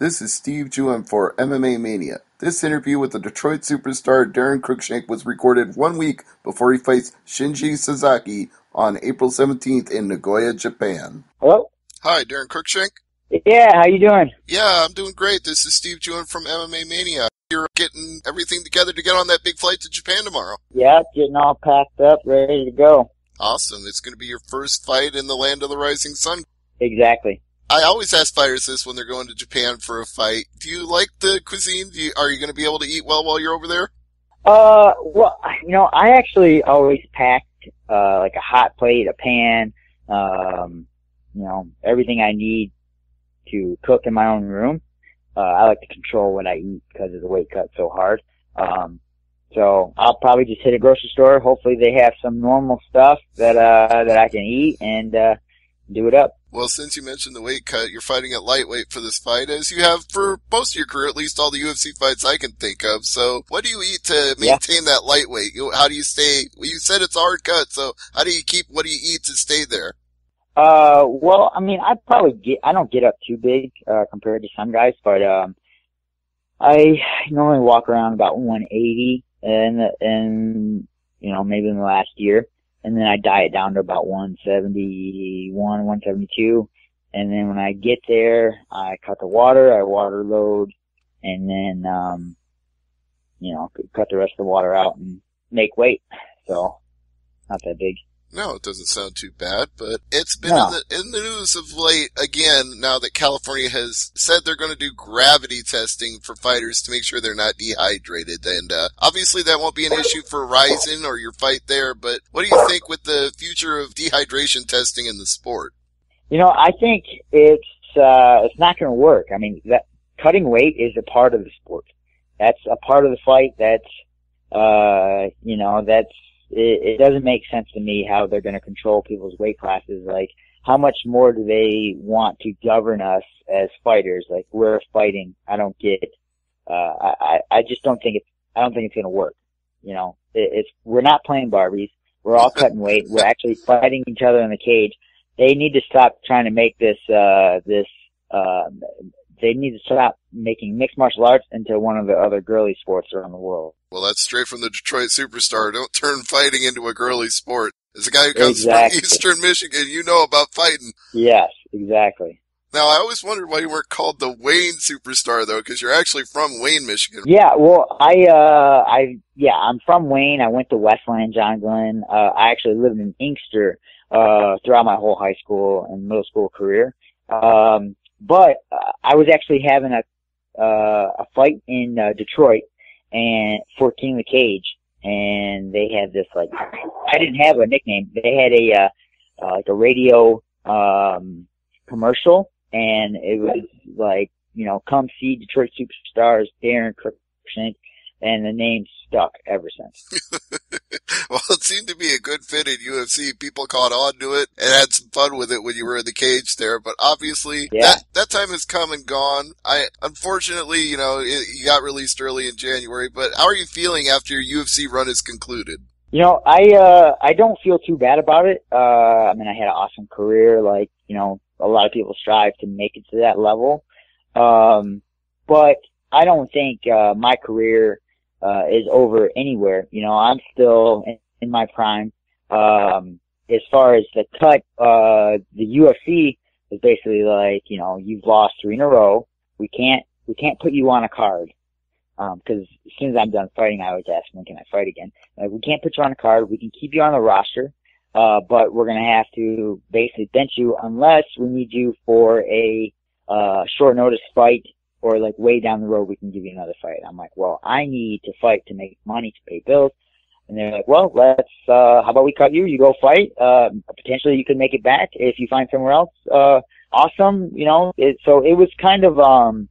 This is Steve Juon for MMA Mania. This interview with the Detroit superstar Daron Cruickshank was recorded one week before he fights Shinji Sasaki on April 17th in Nagoya, Japan. Hello? Hi, Daron Cruickshank. Yeah, how you doing? Yeah, I'm doing great. This is Steve Juon from MMA Mania. You're getting everything together to get on that big flight to Japan tomorrow. Yeah, getting all packed up, ready to go. Awesome. It's going to be your first fight in the land of the rising sun. Exactly. I always ask fighters this when they're going to Japan for a fight. Do you like the cuisine? Do you, are you going to be able to eat well while you're over there? Uh, well, you know, I actually always packed, uh, like a hot plate, a pan, um, you know, everything I need to cook in my own room. Uh, I like to control what I eat because of the weight cut so hard. Um, so I'll probably just hit a grocery store. Hopefully they have some normal stuff that, uh, that I can eat and, uh, do it up. Well, since you mentioned the weight cut, you're fighting at lightweight for this fight, as you have for most of your career, at least all the UFC fights I can think of. So, what do you eat to maintain yeah. that lightweight? How do you stay? Well, you said it's a hard cut, so how do you keep? What do you eat to stay there? Uh, well, I mean, I probably get. I don't get up too big uh, compared to some guys, but um, I normally walk around about 180, and and you know maybe in the last year and then I diet down to about 171, 172. And then when I get there, I cut the water, I water load, and then, um, you know, cut the rest of the water out and make weight. So, not that big. No, it doesn't sound too bad, but it's been No. in, the, in the news of late again now that California has said they're going to do gravity testing for fighters to make sure they're not dehydrated. And uh, obviously that won't be an issue for Rizin or your fight there, but what do you think with the future of dehydration testing in the sport? You know, I think it's, uh, it's not going to work. I mean, that cutting weight is a part of the sport. That's a part of the fight. That's, uh, you know, that's, it, it doesn't make sense to me how they're going to control people's weight classes. Like, how much more do they want to govern us as fighters? Like, we're fighting. I don't get, uh, I, I just don't think it's, I don't think it's going to work. You know, it, it's, we're not playing Barbies. We're all cutting weight. We're actually fighting each other in the cage. They need to stop trying to make this, uh, this, uh, they need to stop making mixed martial arts into one of the other girly sports around the world. Well, that's straight from the Detroit superstar. Don't turn fighting into a girly sport. As a guy who comes Exactly. from Eastern Michigan, you know about fighting. Yes, exactly. Now, I always wondered why you weren't called the Wayne superstar though, because you're actually from Wayne, Michigan. Yeah, well, I, uh, I, yeah, I'm from Wayne. I went to Westland, John Glenn. Uh, I actually lived in Inkster, uh, throughout my whole high school and middle school career. Um, but, uh, I was actually having a, uh, a fight in, uh, Detroit and for King the Cage. And they had this, like, I didn't have a nickname. They had a, uh, uh like a radio, um, commercial and it was like, you know, come see Detroit Superstars, Daron Cruickshank, and the name stuck ever since. well, it seemed to be a good fit in UFC. People caught on to it and had some fun with it when you were in the cage there. But obviously, Yeah. that that time has come and gone. I unfortunately, you know, it, you got released early in January. But how are you feeling after your UFC run is concluded? You know, I, uh, I don't feel too bad about it. Uh, I mean, I had an awesome career. Like, you know, a lot of people strive to make it to that level. Um, but I don't think, uh, my career, uh, is over anywhere. You know, I'm still in, in my prime. Um, as far as the cut, uh, the UFC is basically like, you know, you've lost three in a row. We can't, we can't put you on a card. Um, cause as soon as I'm done fighting, I always ask, when can I fight again? Like, we can't put you on a card. We can keep you on the roster. Uh, but we're to have to basically bench you unless we need you for a, uh, short notice fight or like way down the road we can give you another fight. I'm like, well, I need to fight to make money to pay bills. And they're like, well, let's, uh, how about we cut you? You go fight. Uh, potentially you could make it back if you find somewhere else. Uh, awesome. You know, it, so it was kind of, um,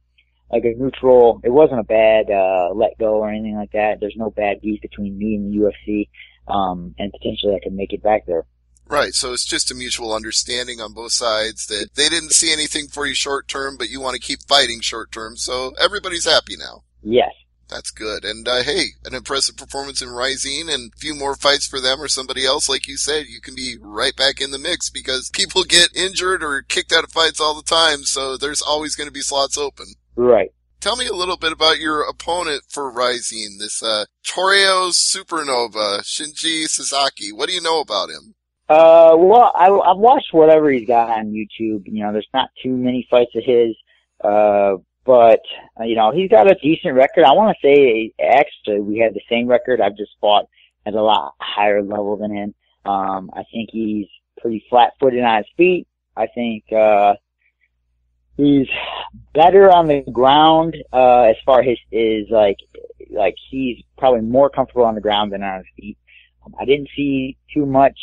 like a neutral, it wasn't a bad, uh, let go or anything like that. There's no bad beef between me and the UFC. Um, and potentially I could make it back there. Right. So it's just a mutual understanding on both sides that they didn't see anything for you short term, but you want to keep fighting short term. So everybody's happy now. Yes. That's good. And uh, hey, an impressive performance in Rizin and a few more fights for them or somebody else, like you said, you can be right back in the mix because people get injured or kicked out of fights all the time. So there's always going to be slots open. Right. Tell me a little bit about your opponent for Rizin, this uh, Torio Supernova, Shinji Sasaki. What do you know about him? Uh, well, I, I've watched whatever he's got on YouTube. You know, there's not too many fights of his, uh, but uh, you know, he's got a decent record. I want to say actually we have the same record. I've just fought at a lot higher level than him. Um, I think he's pretty flat-footed on his feet. I think uh, he's better on the ground uh, as far as is like like he's probably more comfortable on the ground than on his feet. Um, I didn't see too much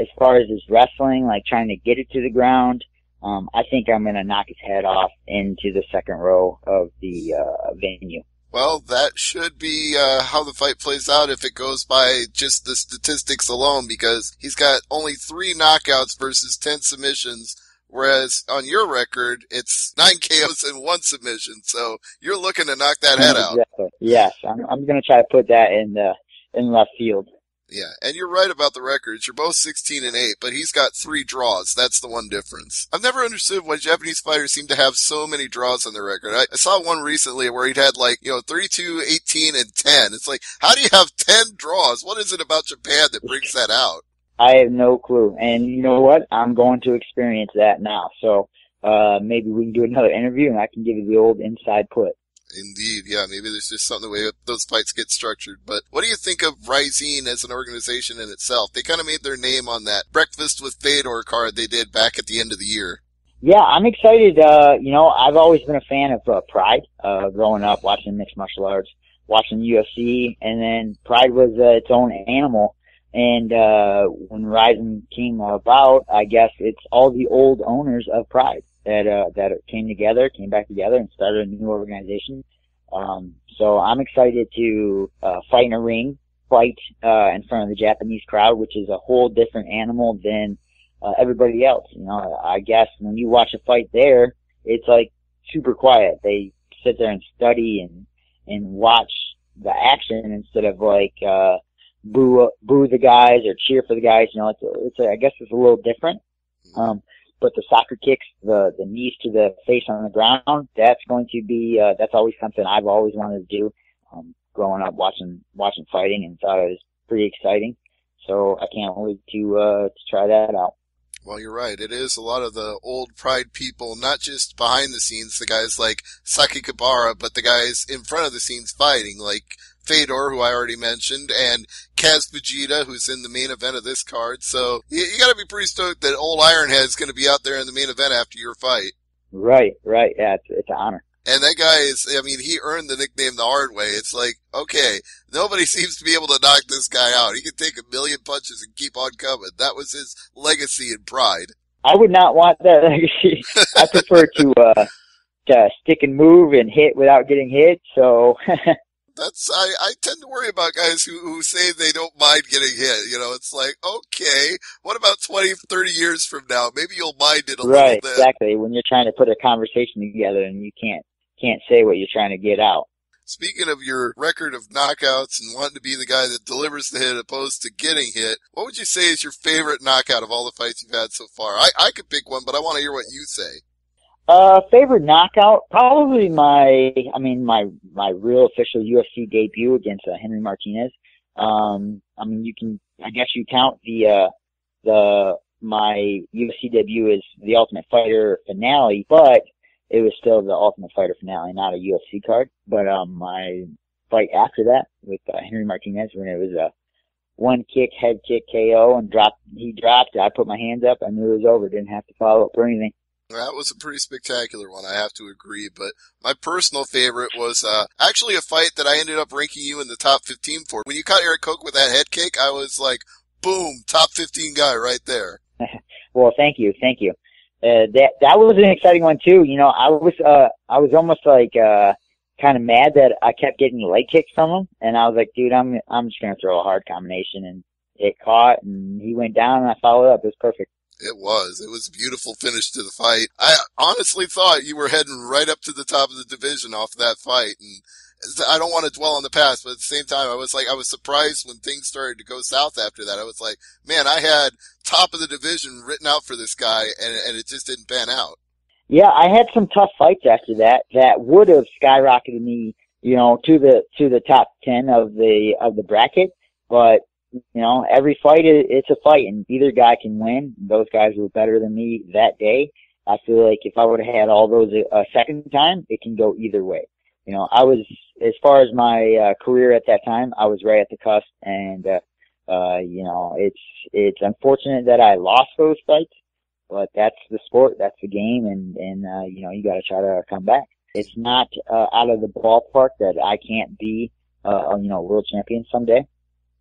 as far as his wrestling, like trying to get it to the ground. Um, I think I'm going to knock his head off into the second row of the uh, venue. Well, that should be uh, how the fight plays out if it goes by just the statistics alone, because he's got only three knockouts versus ten submissions, whereas on your record it's nine KOs and one submission. So you're looking to knock that head out. Exactly. Yes, I'm, I'm going to try to put that in the in left field. Yeah, and you're right about the records. You're both 16 and 8, but he's got three draws. That's the one difference. I've never understood why Japanese fighters seem to have so many draws on their record. I, I saw one recently where he'd had like, you know, 32, 18, and 10. It's like, how do you have 10 draws? What is it about Japan that brings that out? I have no clue. And you know what? I'm going to experience that now. So, uh, maybe we can do another interview and I can give you the old inside put. Indeed, yeah, maybe there's just something the way those fights get structured. But what do you think of Rizin as an organization in itself? They kind of made their name on that Breakfast with Fedor card they did back at the end of the year. Yeah, I'm excited. Uh, you know, I've always been a fan of uh, Pride, uh, growing up watching mixed martial arts, watching UFC, and then Pride was uh, its own animal. And, uh, when Rizin came about, I guess it's all the old owners of Pride that uh, that came together, came back together, and started a new organization. Um, so I'm excited to uh, fight in a ring, fight uh, in front of the Japanese crowd, which is a whole different animal than uh, everybody else. You know, I guess when you watch a fight there, it's like super quiet. They sit there and study and and watch the action instead of like uh, boo boo the guys or cheer for the guys. You know, it's it's I guess it's a little different. Um, but the soccer kicks, the the knees to the face on the ground, that's going to be uh, that's always something I've always wanted to do. Um, growing up watching watching fighting and thought it was pretty exciting. So I can't wait to uh, to try that out. Well, you're right. It is a lot of the old Pride people, not just behind the scenes, the guys like Sakakibara, but the guys in front of the scenes fighting, like Fedor, who I already mentioned, and Kaz Fujita, who's in the main event of this card. So you, you got to be pretty stoked that old Ironhead is going to be out there in the main event after your fight. Right, right. Yeah, it's, it's an honor. And that guy is, I mean, he earned the nickname the hard way. It's like, okay, nobody seems to be able to knock this guy out. He can take a million punches and keep on coming. That was his legacy and pride. I would not want that legacy. I prefer to, uh, to stick and move and hit without getting hit. So that's I, I tend to worry about guys who, who say they don't mind getting hit. You know, it's like, okay, what about 20, 30 years from now? Maybe you'll mind it a right, little bit. exactly. When you're trying to put a conversation together and you can't can't say what you're trying to get out. Speaking of your record of knockouts and wanting to be the guy that delivers the hit opposed to getting hit, what would you say is your favorite knockout of all the fights you've had so far? I, I could pick one, but I want to hear what you say. Uh, favorite knockout, probably my, I mean, my, my real official UFC debut against uh, Henry Martinez. Um, I mean, you can, I guess you count the, uh, the, my UFC debut as the Ultimate Fighter finale, but it was still the Ultimate Fighter finale, not a UFC card. But, um, my fight after that with uh, Henry Martinez when it was a one kick, head kick KO and dropped, he dropped, I put my hands up, I knew it was over, didn't have to follow up or anything. That was a pretty spectacular one, I have to agree. But my personal favorite was uh, actually a fight that I ended up ranking you in the top 15 for. When you caught Eric Koch with that head kick, I was like, boom, top 15 guy right there. well, thank you, thank you. Uh, that that was an exciting one too. You know, I was uh, I was almost like uh, kind of mad that I kept getting leg kicks from him, and I was like, dude, I'm I'm just gonna throw a hard combination, and it caught, and he went down, and I followed up. It was perfect. It was. It was a beautiful finish to the fight. I honestly thought you were heading right up to the top of the division off that fight. And I don't want to dwell on the past, but at the same time, I was like, I was surprised when things started to go south after that. I was like, man, I had top of the division written out for this guy and, and it just didn't pan out. yeah, I had some tough fights after that that would have skyrocketed me, you know, to the to the top ten of the of the bracket. But you know, every fight is, it's a fight, and either guy can win. Those guys were better than me that day. I feel like if I would have had all those a, a second time, it can go either way. You know, I was as far as my uh, career at that time, I was right at the cusp, and uh, uh, you know, it's it's unfortunate that I lost those fights, but that's the sport, that's the game, and and uh, you know, you got to try to come back. It's not uh, out of the ballpark that I can't be, uh, you know, world champion someday,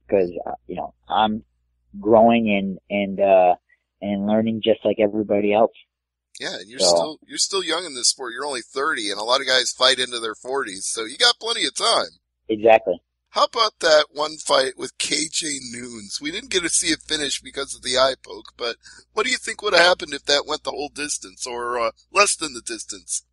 because uh, you know I'm growing and and uh, and learning just like everybody else. Yeah, and you're so, still you're still young in this sport. You're only 30, and a lot of guys fight into their 40s, so you got plenty of time. Exactly. How about that one fight with KJ Noons? We didn't get to see it finish because of the eye poke, but what do you think would have happened if that went the whole distance or uh, less than the distance?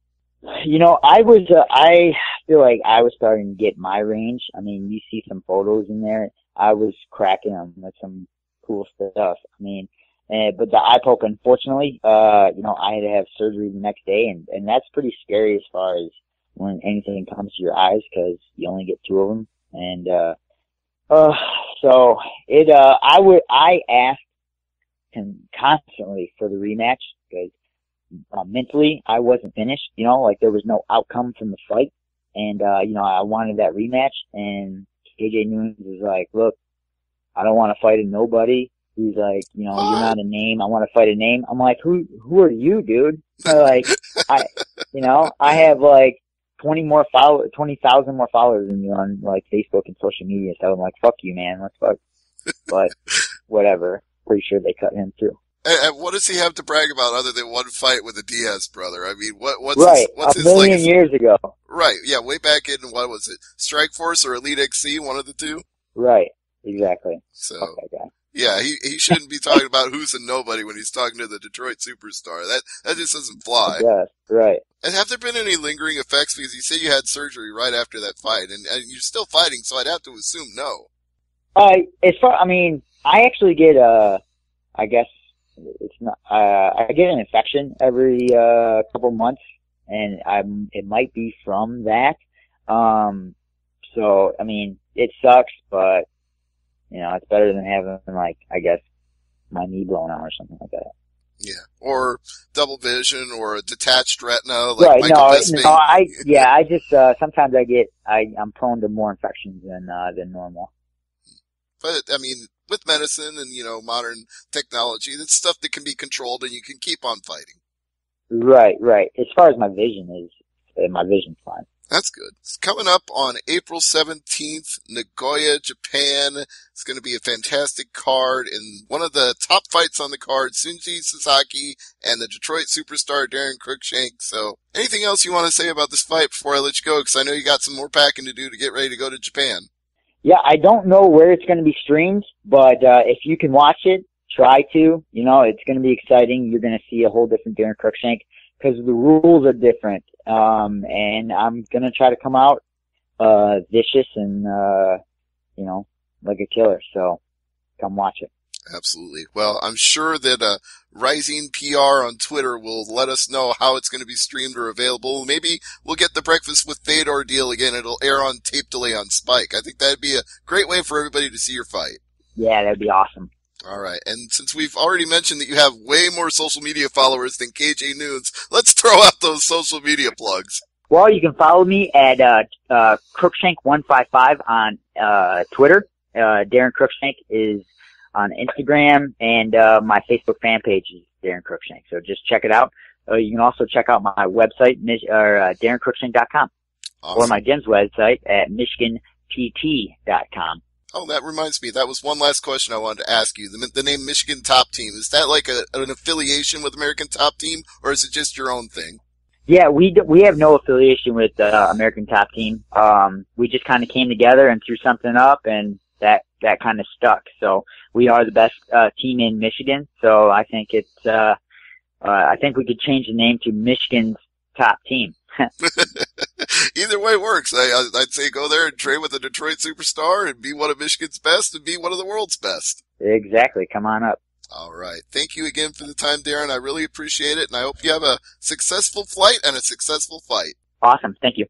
You know, I was, uh, I feel like I was starting to get my range. I mean, you see some photos in there. I was cracking them with some cool stuff. I mean, uh, but the eye poke, unfortunately, uh, you know, I had to have surgery the next day and, and that's pretty scary as far as when anything comes to your eyes because you only get two of them and uh, uh, so it uh, I would I asked him constantly for the rematch because uh, mentally I wasn't finished. You know, like there was no outcome from the fight, and uh, you know I wanted that rematch. And KJ Noons was like, "Look, I don't want to fight a nobody." He's like, you know, you're not a name. I want to fight a name. I'm like, who, who are you, dude? like, I, you know, I have like 20 more follow, 20,000 more followers than you on like Facebook and social media. So I'm like, fuck you, man. Let's fuck. But whatever. Pretty sure they cut him too. And, and, what does he have to brag about other than one fight with the Diaz brother? I mean, what, what's right. his, what's a his million legacy? years ago. Right. Yeah. Way back in, what was it? Strike Force or Elite XC? One of the two? Right. Exactly. So. Guy. Yeah, he, he shouldn't be talking about who's a nobody when he's talking to the Detroit superstar. That that just doesn't fly. Yes, right. And have there been any lingering effects? Because you say you had surgery right after that fight, and, and you're still fighting, so I'd have to assume no. Uh, as far, I mean, I actually get uh, I guess it's not. Uh, I get an infection every uh couple months, and I'm it might be from that. Um, so I mean, it sucks, but you know, it's better than having like, I guess, my knee blown out or something like that. Yeah, or double vision, or a detached retina, like right? Michael No, no, I yeah, I just uh, sometimes I get I I'm prone to more infections than uh, than normal. But I mean, with medicine and you know modern technology, that's stuff that can be controlled, and you can keep on fighting. Right, right. As far as my vision is, my vision's fine. That's good. It's coming up on April 17th, Nagoya, Japan. It's going to be a fantastic card and one of the top fights on the card, Shinji Sasaki and the Detroit superstar Daron Cruickshank. So anything else you want to say about this fight before I let you go? Cause I know you got some more packing to do to get ready to go to Japan. Yeah, I don't know where it's going to be streamed, but, uh, if you can watch it, try to, you know, it's going to be exciting. You're going to see a whole different Daron Cruickshank because the rules are different. Um, and I'm gonna try to come out, uh, vicious and, uh, you know, like a killer. So come watch it. Absolutely. Well, I'm sure that, uh, Rizin PR on Twitter will let us know how it's going to be streamed or available. Maybe we'll get the Breakfast with Fedor deal again. It'll air on tape delay on Spike. I think that'd be a great way for everybody to see your fight. Yeah, that'd be awesome. All right. And since we've already mentioned that you have way more social media followers than KJ Noons, let's throw out those social media plugs. Well, you can follow me at, uh, uh, Cruickshank155 on, uh, Twitter. Uh, Daron Cruickshank is on Instagram and, uh, my Facebook fan page is Daron Cruickshank. So just check it out. Uh, you can also check out my website, or, uh, DaronCruickshank.com Awesome. or my gym's website at MichiganPT.com. Oh, that reminds me. That was one last question I wanted to ask you. The, the name Michigan Top Team, is that like a, an affiliation with American Top Team or is it just your own thing? Yeah, we d- we have no affiliation with uh, American Top Team. Um, we just kind of came together and threw something up, and that that kind of stuck. So we are the best uh, team in Michigan. So I think it's uh, uh, I think we could change the name to Michigan's Top Team. Either way works. I, I'd say go there and train with a Detroit superstar and be one of Michigan's best and be one of the world's best. exactly. Come on up. All right. Thank you again for the time, Daron. I really appreciate it, and I hope you have a successful flight and a successful fight. Awesome. Thank you.